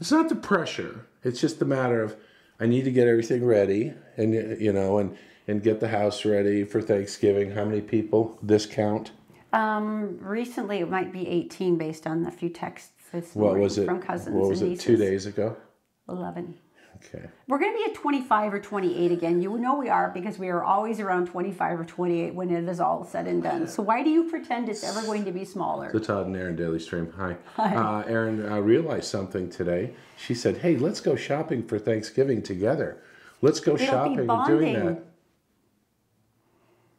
it's not the pressure. It's just the matter of I need to get everything ready and you know and and get the house ready for Thanksgiving. How many people? This count? Um, recently, it might be 18 based on a few texts this What was it? from cousins What was and it? nieces. Two days ago. 11. Okay. We're going to be at 25 or 28 again. You know we are because we are always around 25 or 28 when it is all said and done. So why do you pretend it's ever going to be smaller? The Todd and Erin Daily Stream. Hi. Uh, Erin uh, realized something today. She said, "Hey, let's go shopping for Thanksgiving together. Let's go It'll shopping and doing that."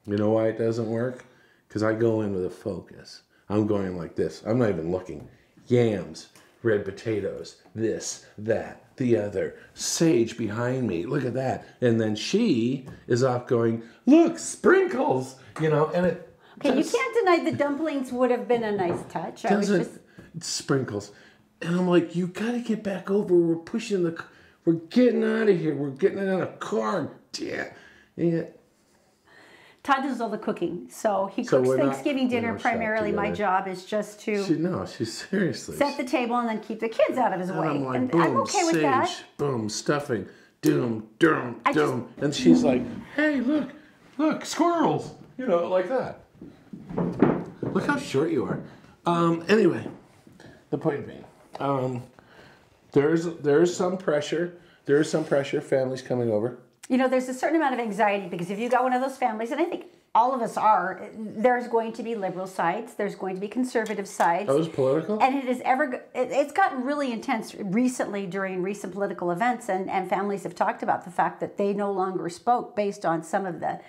You know why it doesn't work? Because I go in with a focus. I'm going like this. I'm not even looking. Yams, red potatoes, this, that, the other, sage behind me. Look at that. And then she is off going, look, sprinkles. You know, and it. Okay, you can't deny the dumplings would have been a nice touch. I was just sprinkles and i'm like you gotta get back over we're pushing the we're getting out of here we're getting in a car yeah yeah Todd does all the cooking, so he So cooks not- Thanksgiving dinner primarily. My job is just to she no she's seriously. set the table and then keep the kids out of his and way. i'm like and boom I'm okay with that. boom stuffing doom doom I just- doom. And she's like hey look look squirrels you know like that. Look how short you are. Um anyway the point being um there's there's some pressure there's some pressure families coming over You know, there's a certain amount of anxiety because if you got one of those families, and I think all of us are, there's going to be liberal sides, there's going to be conservative sides. Oh, that was political? And it is ever, it, it's gotten really intense recently during recent political events, and, and families have talked about the fact that they no longer spoke based on some of the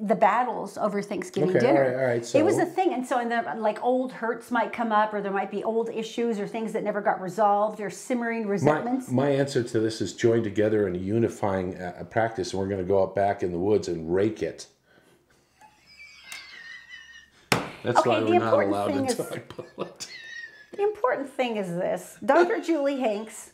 the battles over Thanksgiving Okay, dinner. all right, all right, it was a thing, and so and the, like old hurts might come up, or there might be old issues or things that never got resolved, or simmering resentments. my answer to this is join together in a unifying uh, practice, and we're going to go out back in the woods and rake it. That's Okay, why we're not allowed thing to is- talk politics. The important thing is this Dr. Julie Hanks,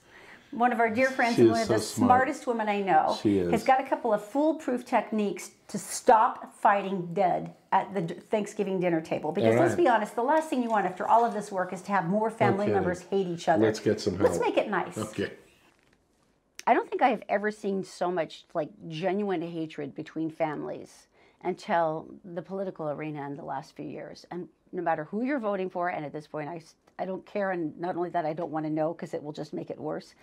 one of our dear friends She and one of so the smart. smartest women I know, She is. has got a couple of foolproof techniques to stop fighting dead at the Thanksgiving dinner table. Because All let's be honest, the last thing you want after all of this work is to have more family Okay. members hate each other. Let's get some help. Let's make it nice. Okay. I don't think I have ever seen so much like genuine hatred between families until the political arena in the last few years. And no matter who you're voting for, and at this point, I, I don't care. And not only that, I don't want to know because it will just make it worse.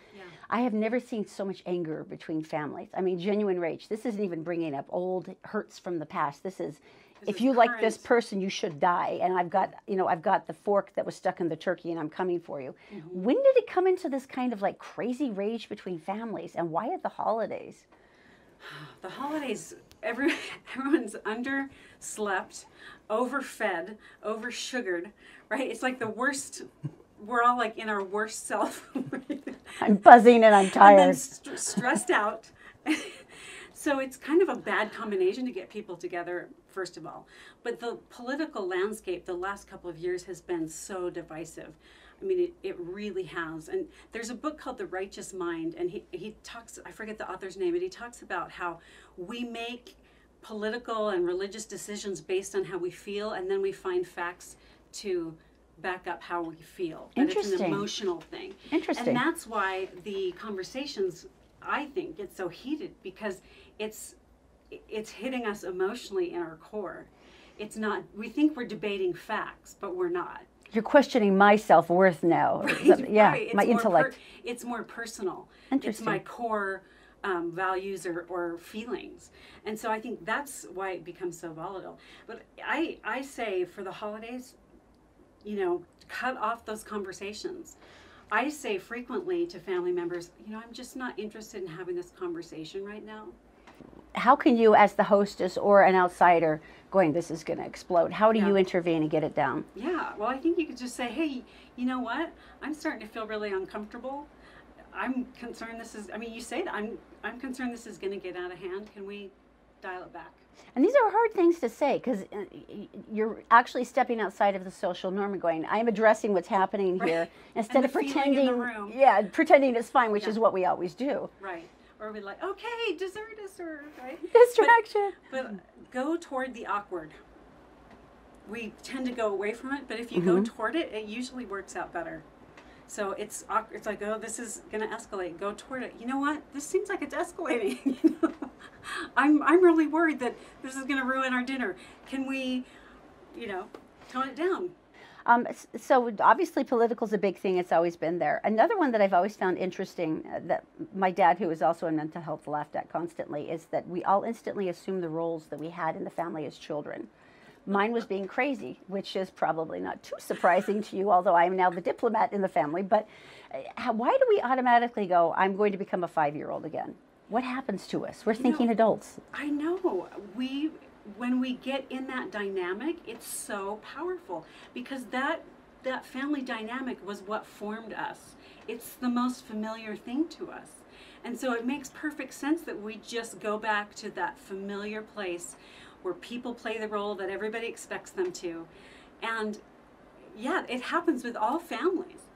I have never seen so much anger between families. I mean, genuine rage. This isn't even bringing up old hurts from the past. This is. If is you like this person, you should die. And I've got, you know, I've got the fork that was stuck in the turkey, and I'm coming for you. Mm-hmm. When did it come into this kind of like crazy rage between families, and why at the holidays? The holidays, every everyone's underslept, overfed, oversugared, right? It's like the worst. We're all like in our worst self. right? I'm buzzing and I'm tired. and st- stressed out. so it's kind of a bad combination to get people together, first of all. But the political landscape the last couple of years has been so divisive. I mean, it, it really has. And there's a book called The Righteous Mind, and he, he talks, I forget the author's name, but he talks about how we make political and religious decisions based on how we feel, and then we find facts to back up how we feel. But it's an Interesting. emotional thing. Interesting. And that's why the conversations, I think, get so heated because it's it's hitting us emotionally in our core. It's not. We think we're debating facts, but we're not. You're questioning my self worth now. Right, yeah, right. My intellect. per- it's more personal. Interesting. It's my core um, values or, or feelings, and so I think that's why it becomes so volatile. But I I say for the holidays, you know, cut off those conversations. I say frequently to family members, you know, I'm just not interested in having this conversation right now. How can you, as the hostess or an outsider, going, this is going to explode? How do you intervene and get it down? Yeah, well, I think you could just say, hey, you know what? I'm starting to feel really uncomfortable. I'm concerned this is, I mean, you say that, I'm, I'm concerned this is going to get out of hand. Can we dial it back? And these are hard things to say because uh, you're actually stepping outside of the social norm and going, I'm addressing what's happening here Right. instead And of the in the pretending. room. Yeah, pretending it's fine, which Yeah. is what we always do. Right. Or we like, okay, dessert is served, right? Distraction. But, but go toward the awkward. We tend to go away from it, but if you go mm-hmm. toward it, it usually works out better. So it's it's like, oh, this is going to escalate. Go toward it. You know what? This seems like it's escalating. I'm I'm really worried that this is going to ruin our dinner. Can we, you know, tone it down? Um, so obviously, political is a big thing. It's always been there. Another one that I've always found interesting uh, that my dad, who is also in mental health, laughed at constantly is that we all instantly assume the roles that we had in the family as children. Mine was being crazy, which is probably not too surprising to you, although I am now the diplomat in the family. But uh, how, why do we automatically go, I'm going to become a five year old again? What happens to us? We're thinking adults. I know. We when we get in that dynamic, it's so powerful because that that family dynamic was what formed us. It's the most familiar thing to us. And so it makes perfect sense that we just go back to that familiar place where people play the role that everybody expects them to. And yeah, it happens with all families.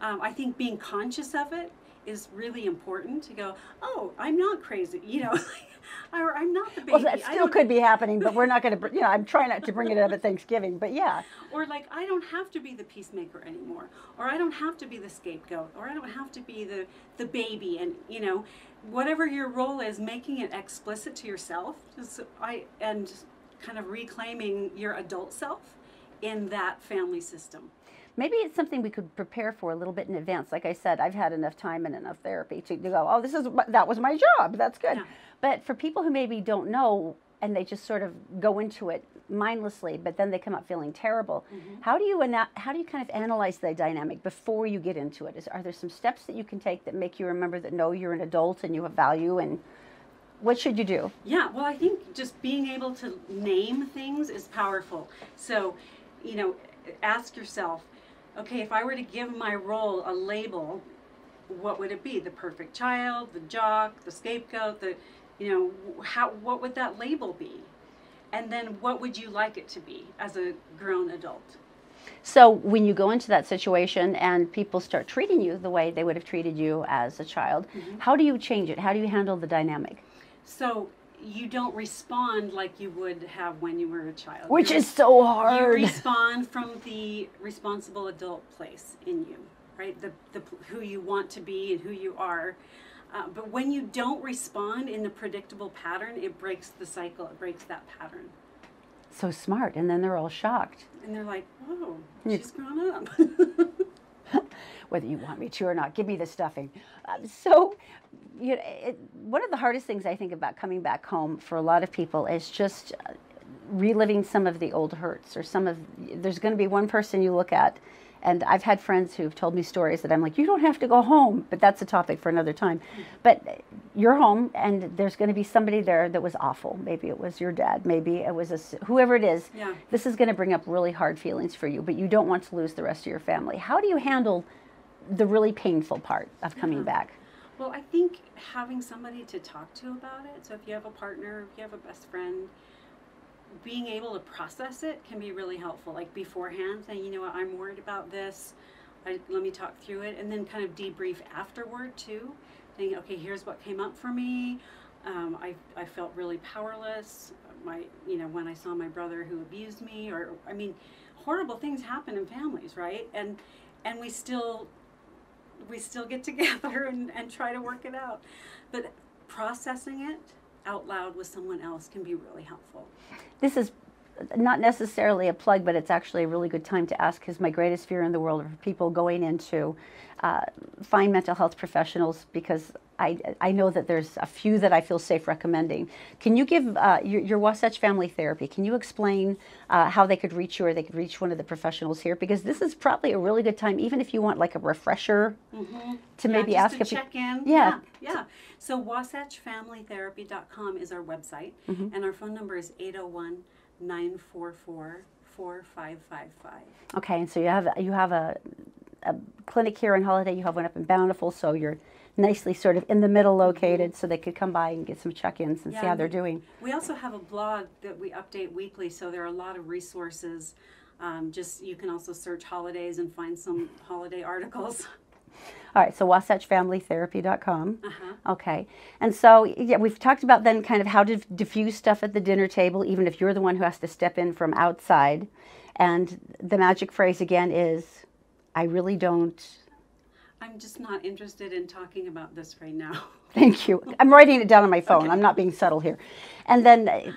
Um, I think being conscious of it is really important to go, oh, I'm not crazy, you know, or I'm not the baby. Well, that still could be happening, but we're not going to, you know, I'm trying not to bring it up at Thanksgiving, but yeah. Or like, I don't have to be the peacemaker anymore, or I don't have to be the scapegoat, or I don't have to be the the baby, and you know, whatever your role is, making it explicit to yourself, just I and kind of reclaiming your adult self in that family system. Maybe it's something we could prepare for a little bit in advance. Like I said, I've had enough time and enough therapy to, go, oh, this is that was my job. That's good. Yeah. But for people who maybe don't know and they just sort of go into it mindlessly, but then they come out feeling terrible. Mm-hmm. How do you ana- how do you kind of analyze the dynamic before you get into it? Is, are there some steps that you can take that make you remember that no, you're an adult and you have value and what should you do? Yeah, well, I think just being able to name things is powerful. So, you know, ask yourself, okay, if I were to give my role a label, what would it be? The perfect child, the jock, the scapegoat, the, you know, how what would that label be? And then what would you like it to be as a grown adult? So when you go into that situation and people start treating you the way they would have treated you as a child, mm-hmm. how do you change it? How do you handle the dynamic? So you don't respond like you would have when you were a child. Which You is so hard. you respond from the responsible adult place in you right the, the who you want to be and who you are uh, but when you don't respond in the predictable pattern it breaks the cycle it breaks that pattern So smart. And then they're all shocked. and they're like whoa she's grown up whether you want me to or not. Give me the stuffing. Um, so, you know, it, one of the hardest things I think about coming back home for a lot of people is just uh, reliving some of the old hurts or some of. There's going to be one person you look at. And I've had friends who've told me stories that I'm like, you don't have to go home, but that's a topic for another time. But you're home, and there's going to be somebody there that was awful. Maybe it was your dad, maybe it was a, whoever it is. Yeah. This is going to bring up really hard feelings for you, but you don't want to lose the rest of your family. How do you handle the really painful part of coming Yeah. back. well i think having somebody to talk to about it so if you have a partner if you have a best friend being able to process it can be really helpful like beforehand saying you know what i'm worried about this. I, let me talk through it. And then kind of debrief afterward too Thinking, okay here's what came up for me. Um, I, I felt really powerless. My you know when i saw my brother who abused me or i mean horrible things happen in families right? And and we still we still get together and, and try to work it out. But processing it out loud with someone else can be really helpful. This is not necessarily a plug, but it's actually a really good time to ask because my greatest fear in the world are people going into uh, find mental health professionals because I, I know that there's a few that I feel safe recommending. Can you give uh, your, your Wasatch Family Therapy, can you explain uh, how they could reach you or they could reach one of the professionals here? Because this is probably a really good time, even if you want like a refresher to Yeah, maybe ask to if you- check in. Yeah. yeah. yeah. So wasatchfamilytherapy.com is our website, Mm-hmm. and our phone number is 801 944 4555. Okay, and so you have you have a, a clinic here in Holladay. You have one up in Bountiful, so you're nicely sort of in the middle located, so they could come by and get some check-ins and see how they're doing. We also have a blog that we update weekly, so there are a lot of resources. Um, just you can also search holidays and find some holiday articles. All right, so WasatchFamilyTherapy.com. Uh-huh. Okay, and so yeah, we've talked about then kind of how to diffuse stuff at the dinner table, even if you're the one who has to step in from outside. And the magic phrase again is, "I really don't I'm just not interested in talking about this right now. Thank you. I'm writing it down on my phone. I'm not being subtle here. And then uh,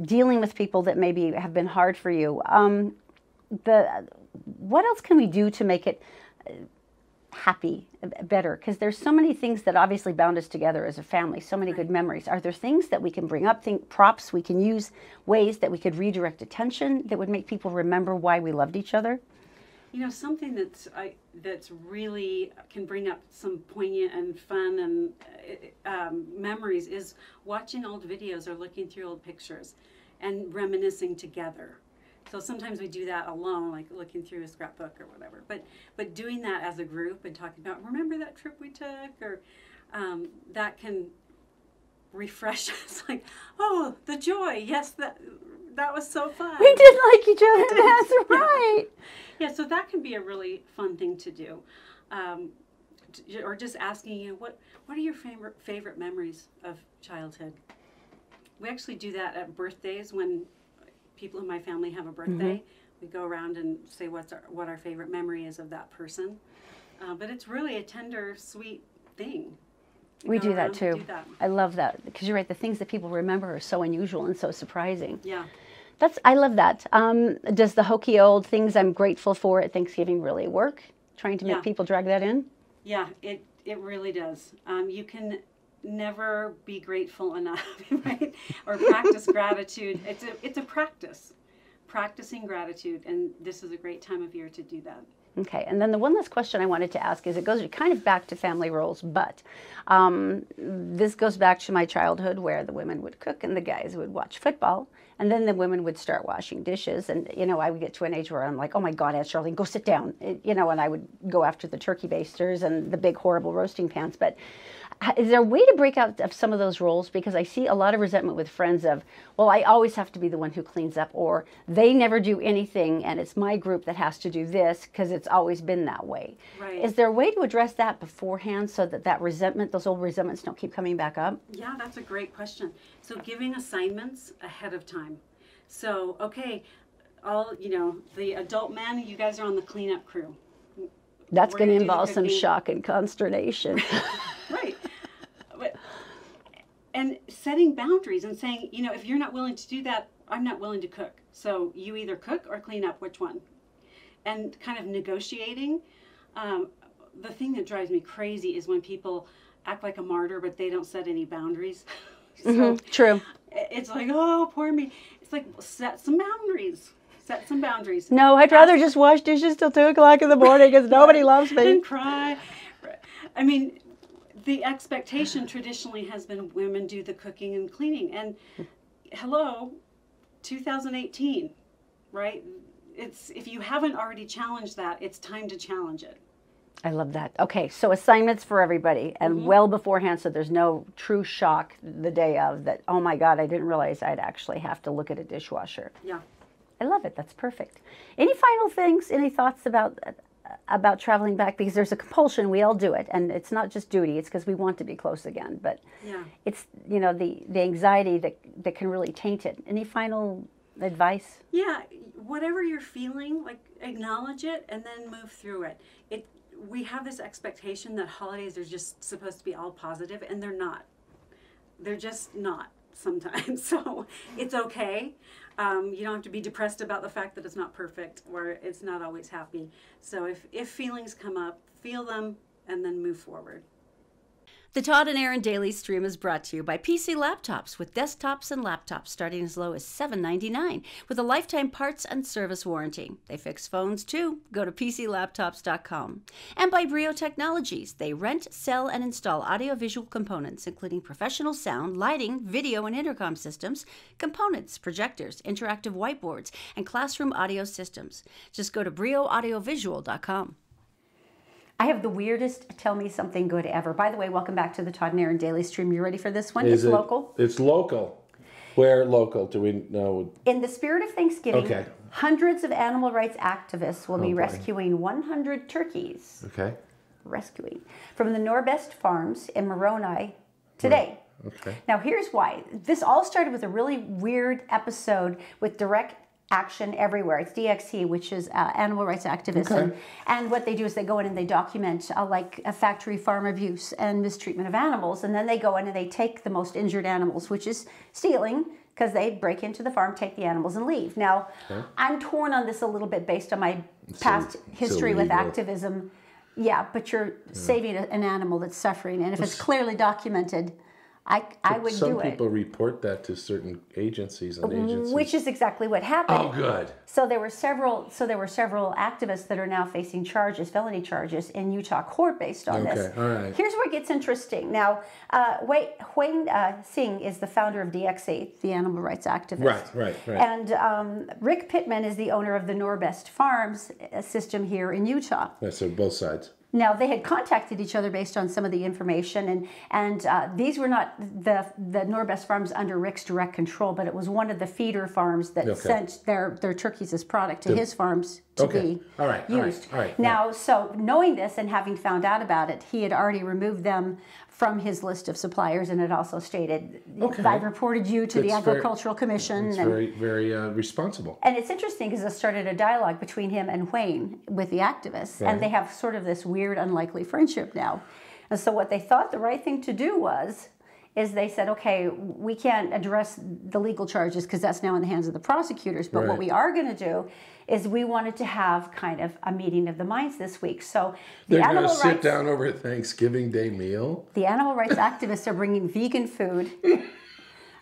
dealing with people that maybe have been hard for you. Um, the what else can we do to make it uh, happy uh, better because there's so many things that obviously bound us together as a family so many good memories are there things that we can bring up think props we can use ways that we could redirect attention that would make people remember why we loved each other You know, something that's I that's really can bring up some poignant and fun and uh, um, memories is watching old videos or looking through old pictures and reminiscing together. So sometimes we do that alone, like looking through a scrapbook or whatever. But but doing that as a group and talking about remember that trip we took or um, that can refresh us. Like oh, the joy. Yes, that that was so fun. we did like each other that's right Yeah, so that can be a really fun thing to do, um, or just asking you what what are your favorite favorite memories of childhood. We actually do that at birthdays when people in my family have a birthday. We go around and say what's our, what our favorite memory is of that person. Uh, but it's really a tender, sweet thing. We we do that too do that. i love that because you're right the things that people remember are so unusual and so surprising Yeah. That's i love that um, does the hokey old things i'm grateful for at thanksgiving really work trying to make Yeah. people drag that in Yeah, it it really does. Um, you can never be grateful enough, right? Or practice gratitude. It's a it's a practice, practicing gratitude, and this is a great time of year to do that. Okay, and then the one last question I wanted to ask is it goes kind of back to family roles, but um, this goes back to my childhood where the women would cook and the guys would watch football, and then the women would start washing dishes. And, you know, I would get to an age where I'm like, oh my God, Aunt Charlene, go sit down. It- you know, and I would go after the turkey basters and the big, horrible roasting pans. But is there a way to break out of some of those roles? Because I see a lot of resentment with friends of, well, I always have to be the one who cleans up, or they never do anything, and it's my group that has to do this because it's always been that way. Right. Is there a way to address that beforehand so that that resentment, those old resentments, don't keep coming back up? Yeah, that's a great question. So giving assignments ahead of time. So okay, all you know, the adult men, you guys are on the cleanup crew. That's going to gonna do the involve some shock and consternation. right and setting boundaries and saying you know if you're not willing to do that i'm not willing to cook. So you either cook or clean up which one? And kind of negotiating um, the thing that drives me crazy is when people act like a martyr but they don't set any boundaries. So True. it's like oh poor me. It's like set some boundaries. Set some boundaries. No, I'd rather just wash dishes till two o'clock in the morning because nobody loves me. and cry. I mean, the expectation traditionally has been women do the cooking and cleaning. And hello, 2018, right? It's if you haven't already challenged that, it's time to challenge it. I love that. Okay, so assignments for everybody and mm-hmm. well beforehand so there's no true shock the day of that, oh my God, I didn't realize I'd actually have to look at a dishwasher. Yeah. I love it. That's perfect. Any final things? Any thoughts about about traveling back? Because there's a compulsion. We all do it, and it's not just duty. It's because we want to be close again. But Yeah. it's you know the the anxiety that that can really taint it. Any final advice? Yeah, whatever you're feeling, like acknowledge it and then move through it. It we have this expectation that holidays are just supposed to be all positive and they're not. They're just not sometimes. So it's okay. Um, you don't have to be depressed about the fact that it's not perfect or it's not always happy. So if if feelings come up, feel them and then move forward. The Todd and Erin Daily Stream is brought to you by PC Laptops with desktops and laptops starting as low as $7.99 with a lifetime parts and service warranty. They fix phones too. Go to PCLaptops.com. And by Brio Technologies. They rent, sell, and install audiovisual components, including professional sound, lighting, video, and intercom systems, components, projectors, interactive whiteboards, and classroom audio systems. Just go to BrioAudiovisual.com. I have the weirdest tell me something good ever. By the way, welcome back to the Todd and Erin Daily Stream. You ready for this one? Is it's it- local. It's local. Where local? Do we know? In the spirit of Thanksgiving, Okay. hundreds of animal rights activists will be oh, boy. rescuing 100 turkeys, Okay. rescuing from the Norbest Farms in Moroni today. Okay. Now, here's why. This all started with a really weird episode with direct Action Everywhere. It's DXE, which is uh, animal rights activism. And, Okay. and what they do is they go in and they document uh, like a factory farm abuse and mistreatment of animals. And then they go in and they take the most injured animals, which is stealing, because they break into the farm, take the animals, and leave. Now, I'm torn on this a little bit based on my past it's history with illegal. activism. Yeah, but you're saving an animal that's suffering. And if it's clearly documented, I, I would Some do it. people report that to certain agencies and agencies. Which is exactly what happened. oh, good. So there were several. So there were several activists that are now facing charges, felony charges, in Utah court based on this. Okay, all right. Here's where it gets interesting. Now, uh, Wayne Hsiung uh, Hsiung is the founder of DXA, the animal rights activist. Right, right, right. And um, Rick Pittman is the owner of the Norbest Farms uh, system here in Utah. Yeah, so both sides. Now they had contacted each other based on some of the information, and and uh, these were not the the Norbest farms under Rick's direct control, but it was one of the feeder farms that Okay. sent their their turkeys as product to his farms to Okay. be All right, all right, used. all right, now, so knowing this and having found out about it, he had already removed them from his list of suppliers, and it also stated, Okay. "I've reported you to the That's very- Agricultural Commission." It's and- very, very uh, responsible. and it's interesting because it started a dialogue between him and Wayne with the activists, Right. and they have sort of this weird, unlikely friendship now. And so, what they thought the right thing to do was, is they said, okay, we can't address the legal charges because that's now in the hands of the prosecutors. But what we are going to do is we wanted to have kind of a meeting of the minds this week. So the They're going to sit rights, down over Thanksgiving Day meal. the animal rights activists are bringing vegan food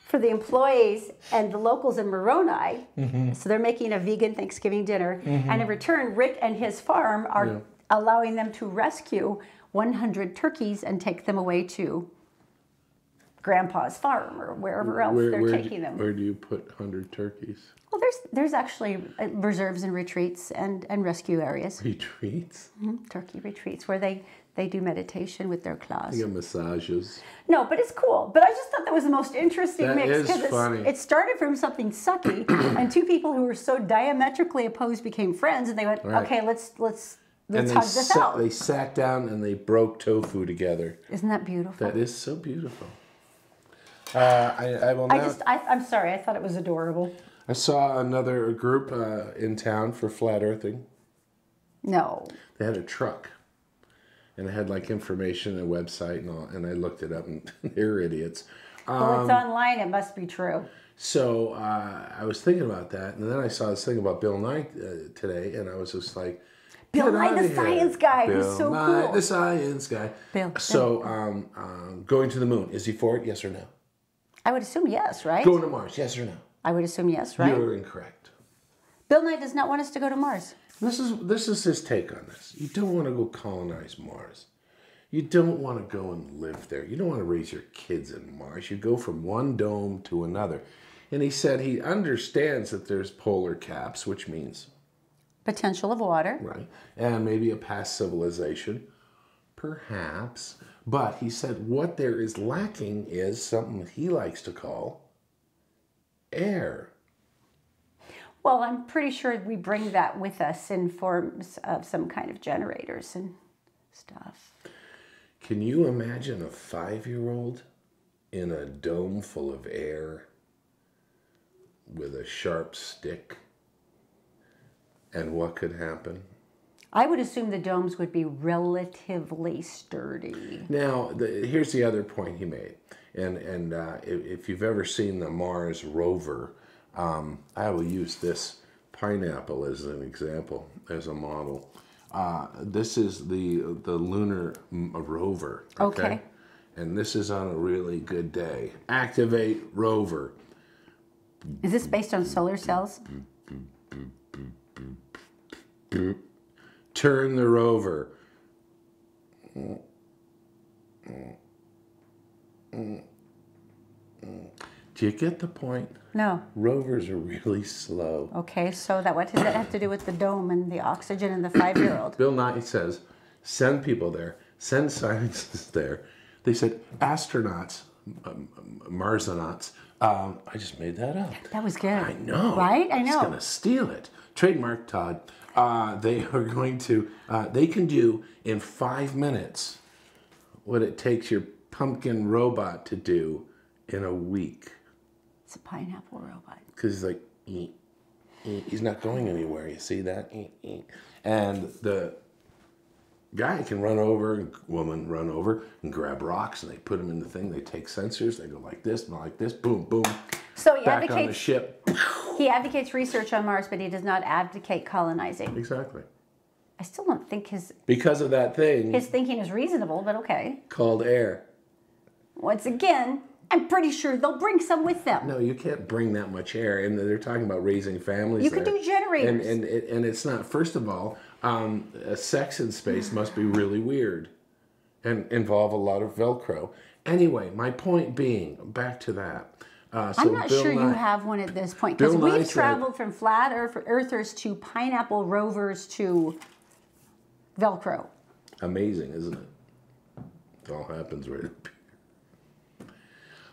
for the employees and the locals in Moroni. Mm-hmm. So they're making a vegan Thanksgiving dinner. And in return, Rick and his farm are allowing them to rescue 100 turkeys and take them away to Grandpa's farm or wherever else Where, they're where, taking do, them. where do you put 100 turkeys? Well, there's there's actually uh, reserves and retreats and, and rescue areas, Retreats? Mhm, turkey retreats, where they, they do meditation with their claws. You get massages. No, but it's cool. But I just thought that was the most interesting That mix funny. it started from something sucky, and two people who were so diametrically opposed became friends, and they went, Right. "Okay, let's let's And let's they, hug this sat, out." they sat down and they broke tofu together. Isn't that beautiful? That is so beautiful. Uh, I, I will now. I just, I, I'm sorry, I thought it was adorable. I saw another group uh, in town for flat earthing. No, They had a truck, and it had like information and a website and all. And I looked it up, and they're idiots. well, it's Um, online. It must be true. So uh, I was thinking about that, and then I saw this thing about Bill Nye uh, today, and I was just like, Bill "Get Nye, the here." science guy, who's Bill so Nye, cool. the science guy. Bill. So um, um, going to the moon is he for it? Yes or no? I would assume yes, right? Going to Mars? Yes or no? I would assume yes, right? You're incorrect. Bill Nye does not want us to go to Mars. This is this is his take on this. You don't want to go colonize Mars. You don't want to go and live there. You don't want to raise your kids in Mars. You go from one dome to another. And he said he understands that there's polar caps, which means Potential of water. right, and maybe a past civilization, perhaps. But he said what there is lacking is something he likes to call air. Well, I'm pretty sure we bring that with us in forms of some kind of generators and stuff. Can you imagine a five year old in a dome full of air with a sharp stick? And what could happen? I would assume the domes would be relatively sturdy. Now, the, here's the other point he made. And, and uh, if, if you've ever seen the Mars rover, um, I will use this pineapple as an example, as a model. Uh, this is the the lunar m- rover. Okay. And this is on a really good day. Activate rover. Is this based on solar cells? Turn the rover. Do you get the point? No. Rovers are really slow. Okay, so that what does that have to do with the dome and the oxygen and the five-year-old? Bill Nye says, send people there, send scientists there. They said astronauts, um, um, Marsonauts. Um, I just made that up. That was good. I know. Right? I know. He's going to steal it. Trademark Todd. Uh, they are going to, uh, they can do in five minutes what it takes your pumpkin robot to do in a week. It's a pineapple robot. Because he's like, "Eek." He's not going anywhere. You see that? And the guy can run over, woman run over and grab rocks, and they put them in the thing. They take sensors. They go like this and like this. Boom, boom. So he Back on the ship. He advocates research on Mars, but he does not advocate colonizing. Exactly. I still don't think his Because of that thing his thinking is reasonable, but okay. called air. Once again, I'm pretty sure they'll bring some with them. No, you can't bring that much air. And they're talking about raising families. You could do generators. And and it, and it's not. First of all, um, sex in space must be really weird, and involve a lot of Velcro. Anyway, my point being, back to that. Uh, so I'm not Bill sure you have one at this point because we've said- traveled from flat earth, earthers to pineapple rovers to Velcro. Amazing, isn't it? It all happens right up here.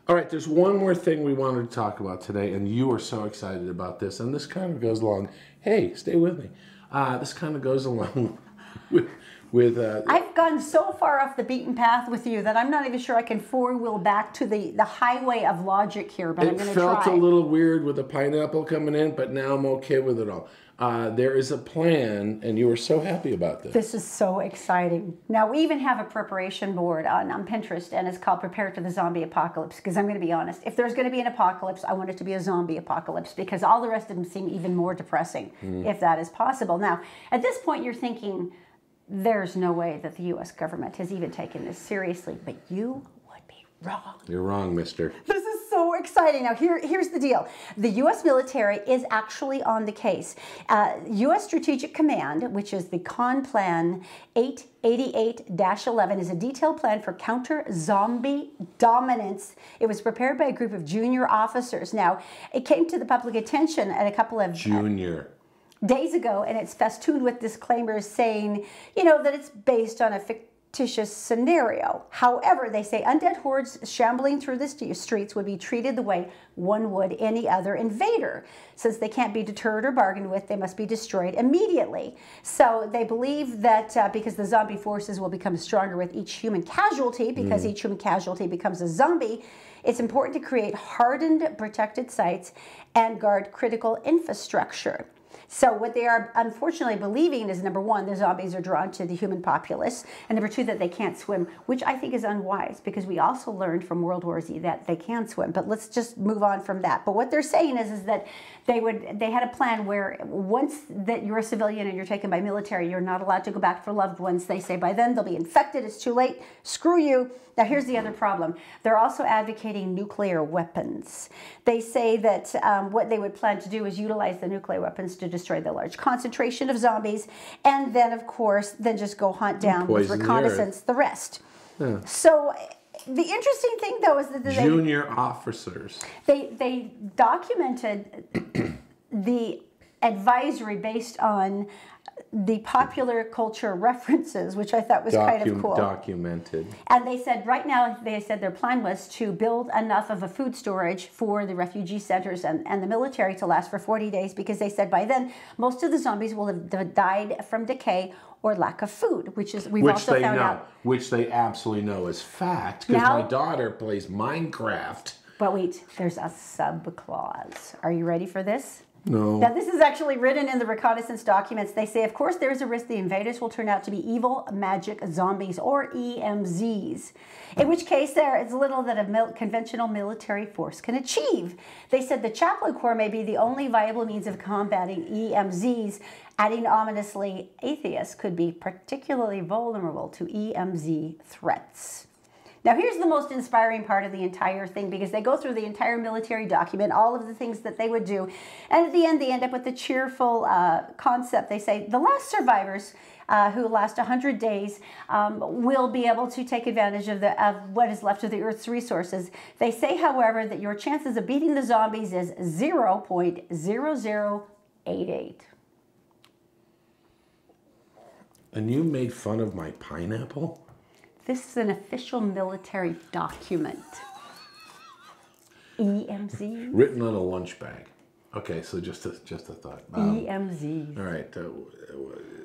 All right, there's one more thing we wanted to talk about today, and you are so excited about this, and this kind of goes along. Hey, stay with me. Uh, this kind of goes along with with uh, I've gone so far off the beaten path with you that I'm not even sure I can four wheel back to the, the highway of logic here, but I'm going to felt try. a little weird with the pineapple coming in, but now I'm okay with it all. Uh, there is a plan, and you were so happy about this. This is so exciting. Now, we even have a preparation board on, on Pinterest, and it's called Prepare for the Zombie Apocalypse. Because I'm going to be honest, if there's going to be an apocalypse, I want it to be a zombie apocalypse because all the rest of them seem even more depressing, if that is possible. Now, at this point, you're thinking, there's no way that the US government has even taken this seriously, but you would be wrong. You're wrong, mister. This is so exciting. Now, here, here's the deal the U.S. military is actually on the case. Uh, U.S. Strategic Command, which is the Con Plan 888 11, is a detailed plan for counter zombie dominance. It was prepared by a group of junior officers. Now, it came to the public attention at a couple of Junior. Days ago, and it's festooned with disclaimers saying, you know, that it's based on a fictitious scenario. However, they say undead hordes shambling through the streets would be treated the way one would any other invader. Since they can't be deterred or bargained with, they must be destroyed immediately. So they believe that uh, because the zombie forces will become stronger with each human casualty, because each human casualty becomes a zombie, it's important to create hardened, protected sites and guard critical infrastructure. So what they are unfortunately believing is number one, the zombies are drawn to the human populace, and number two, that they can't swim, which I think is unwise because we also learned from World War Z that they can swim. But let's just move on from that. But what they're saying is, is that they would they had a plan where once that you're a civilian and you're taken by military, you're not allowed to go back for loved ones. They say by then they'll be infected. It's too late. Screw you. Now here's the other problem. They're also advocating nuclear weapons. They say that um, what they would plan to do is utilize the nuclear weapons to destroy the large concentration of zombies, and then of course then just go hunt down with Poison the reconnaissance the, rest. So. The interesting thing, though, is that they, Junior officers. they they documented the advisory based on the popular culture references, which I thought was kind of cool. Documented. And they said right now, they said their plan was to build enough of a food storage for the refugee centers and, and the military to last for 40 days because they said by then most of the zombies will have died from decay or lack of food, which is we've Which also they found know. out. Which they absolutely know is fact. Because my daughter plays Minecraft. But wait, there's a sub clause. Are you ready for this? No. Now, this is actually written in the reconnaissance documents. They say, of course, there is a risk the invaders will turn out to be evil magic zombies or EMZs, in which case there is little that a conventional military force can achieve. They said the Chaplain Corps may be the only viable means of combating EMZs, adding ominously, atheists could be particularly vulnerable to EMZ threats. Now, here's the most inspiring part of the entire thing because they go through the entire military document, all of the things that they would do, and at the end, they end up with the cheerful uh, concept. They say the last survivors. Uh, who last 100 days um, will be able to take advantage of, the, of what is left of the Earth's resources. They say, however, that your chances of beating the zombies is 0.0088. And you made fun of my pineapple? This is an official military document. EMZ. Written on a lunch bag. Okay, so just a just a thought. Um, EMZ. all right, uh,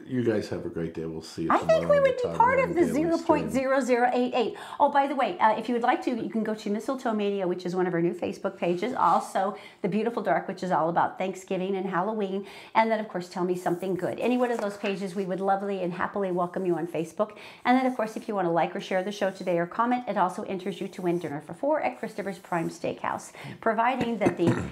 you guys have a great day. We'll see you I think we would be part of the Erin 0.0088. Oh, by the way, uh, if you would like to, you can go to Mistletoe Mania, which is one of our new Facebook pages. Also, The Beautiful Dark, which is all about Thanksgiving and Halloween. And then, of course, Tell Me Something Good. Any one of those pages, we would lovely and happily welcome you on Facebook. And then, of course, if you want to like or share the show today or comment, it also enters you to win dinner for four at Christopher's Prime Steakhouse, providing that the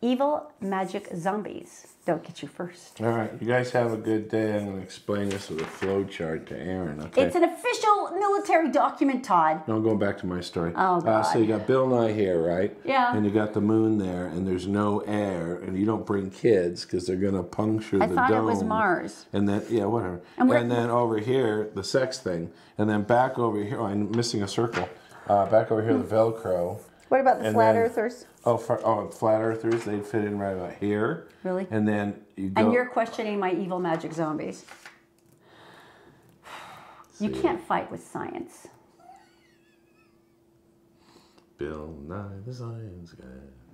evil magic zombies don't get you first. All right, you guys have a good day. I'm going to explain this with a flow chart to Erin. Okay. It's an official military document, Todd. No, I'm going back to my story. Oh, Uh, so you got Bill Nye here, right? Yeah. And you got the moon there, and there's no air, and you don't bring kids because they're gonna puncture I the thought dome. it was Mars. And then yeah, whatever. And And, then over here, the sex thing, and then back over here. Oh, I'm missing a circle. Uh, back over here, the Velcro. What about the And flat earthers? Oh, for, oh, flat earthers, they'd fit in right about here. Really? And then you go. And you're questioning my evil magic zombies. You can't fight with science. Bill Nye the Science Guy.